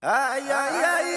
Ay, ay, ay.